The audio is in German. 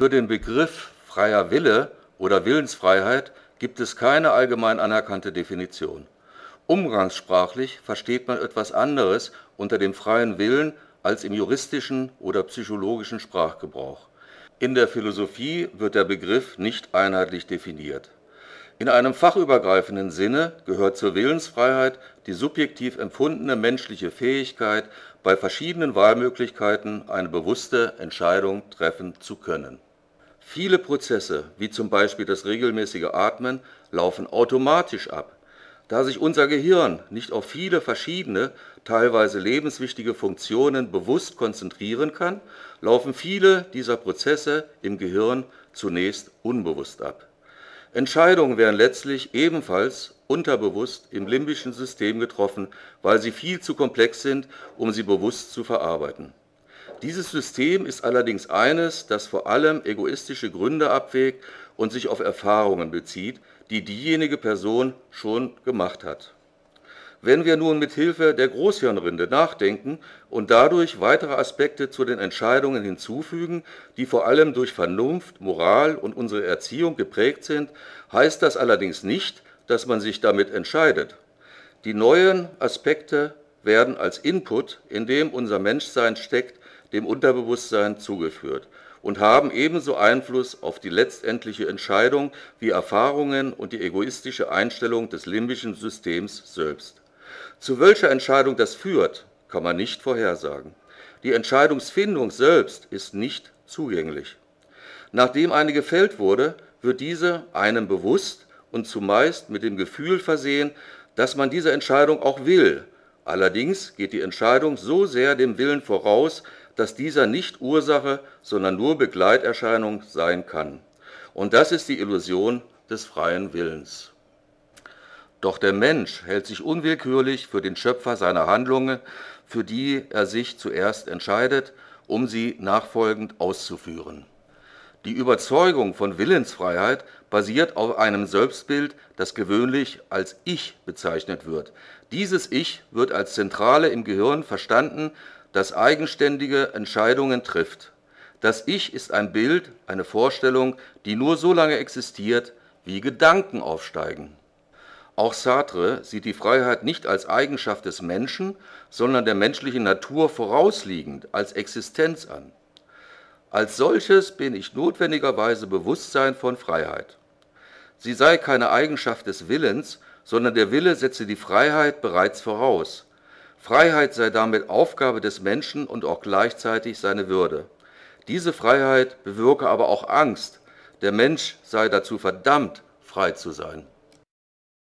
Für den Begriff freier Wille oder Willensfreiheit gibt es keine allgemein anerkannte Definition. Umgangssprachlich versteht man etwas anderes unter dem freien Willen als im juristischen oder psychologischen Sprachgebrauch. In der Philosophie wird der Begriff nicht einheitlich definiert. In einem fachübergreifenden Sinne gehört zur Willensfreiheit die subjektiv empfundene menschliche Fähigkeit, bei verschiedenen Wahlmöglichkeiten eine bewusste Entscheidung treffen zu können Viele Prozesse, wie zum Beispiel das regelmäßige Atmen, laufen automatisch ab. Da sich unser Gehirn nicht auf viele verschiedene, teilweise lebenswichtige Funktionen bewusst konzentrieren kann, laufen viele dieser Prozesse im Gehirn zunächst unbewusst ab. Entscheidungen werden letztlich ebenfalls unterbewusst im limbischen System getroffen, weil sie viel zu komplex sind, um sie bewusst zu verarbeiten dieses System ist allerdings eines, das vor allem egoistische Gründe abwägt und sich auf Erfahrungen bezieht, die diejenige Person schon gemacht hat. Wenn wir nun mit Hilfe der Großhirnrinde nachdenken und dadurch weitere Aspekte zu den Entscheidungen hinzufügen, die vor allem durch Vernunft, Moral und unsere Erziehung geprägt sind, heißt das allerdings nicht, dass man sich damit entscheidet. Die neuen Aspekte werden als Input, in dem unser Menschsein steckt, dem Unterbewusstsein zugeführt und haben ebenso Einfluss auf die letztendliche Entscheidung wie Erfahrungen und die egoistische Einstellung des limbischen Systems selbst. Zu welcher Entscheidung das führt, kann man nicht vorhersagen. Die Entscheidungsfindung selbst ist nicht zugänglich. Nachdem eine gefällt wurde, wird diese einem bewusst und zumeist mit dem Gefühl versehen, dass man diese Entscheidung auch will. Allerdings geht die Entscheidung so sehr dem Willen voraus, dass dieser nicht Ursache, sondern nur Begleiterscheinung sein kann. Und das ist die Illusion des freien Willens. Doch der Mensch hält sich unwillkürlich für den Schöpfer seiner Handlungen, für die er sich zuerst entscheidet, um sie nachfolgend auszuführen. Die Überzeugung von Willensfreiheit basiert auf einem Selbstbild, das gewöhnlich als Ich bezeichnet wird. Dieses Ich wird als Zentrale im Gehirn verstanden, das eigenständige Entscheidungen trifft. Das Ich ist ein Bild, eine Vorstellung, die nur so lange existiert, wie Gedanken aufsteigen. Auch Sartre sieht die Freiheit nicht als Eigenschaft des Menschen, sondern der menschlichen Natur vorausliegend, als Existenz an. Als solches bin ich notwendigerweise Bewusstsein von Freiheit. Sie sei keine Eigenschaft des Willens, sondern der Wille setze die Freiheit bereits voraus. Freiheit sei damit Aufgabe des Menschen und auch gleichzeitig seine Würde. Diese Freiheit bewirke aber auch Angst. Der Mensch sei dazu verdammt, frei zu sein.